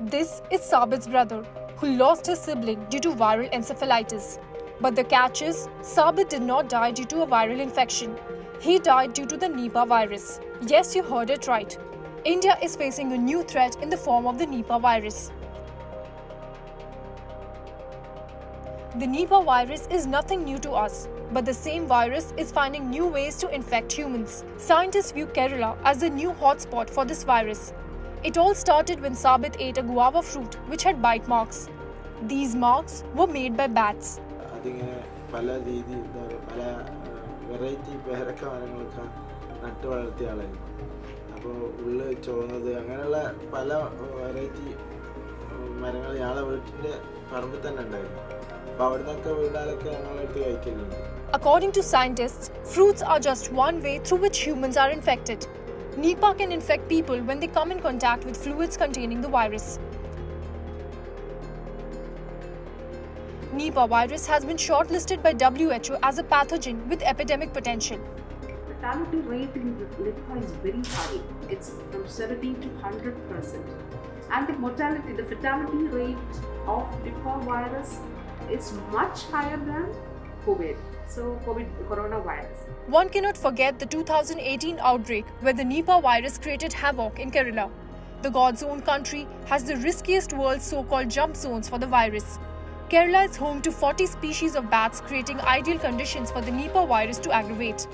This is Sabith's brother, who lost his sibling due to viral encephalitis. But the catch is, Sabith did not die due to a viral infection. He died due to the Nipah virus. Yes, you heard it right. India is facing a new threat in the form of the Nipah virus. The Nipah virus is nothing new to us, but the same virus is finding new ways to infect humans. Scientists view Kerala as the new hotspot for this virus. It all started when Sabit ate a guava fruit which had bite marks. These marks were made by bats. അതിങ്ങനെ പല രീതി എന്താ പറയുക പല variety പേരക്ക മരങ്ങളൊക്കെ നട്ടു വളർത്തിയ ആളായിരുന്നു അപ്പോൾ ഉള്ള് ചുവന്നത് അങ്ങനെയുള്ള പല വെറൈറ്റി മരങ്ങൾ ഞങ്ങളെ വീട്ടിൻ്റെ പറമ്പിൽ തന്നെ ഉണ്ടായിരുന്നു അപ്പോൾ അവിടെ നിന്നൊക്കെ വീടാലൊക്കെ ഞങ്ങളെടുത്ത് കഴിക്കലുണ്ട് According to scientists, fruits are just one way through which humans are infected. Nipah can infect people when they come in contact with fluids containing the virus. Nipah virus has been shortlisted by WHO as a pathogen with epidemic potential. The fatality rate in Nipah is very high. It's from 70 to 100 percent. And the mortality, the fatality rate of Nipah virus is much higher than COVID. So, COVID coronavirus. One cannot forget the 2018 outbreak where the Nipah virus created havoc in Kerala. The God's own country has the riskiest world's so called jump zones for the virus. Kerala is home to 40 species of bats, creating ideal conditions for the Nipah virus to aggravate.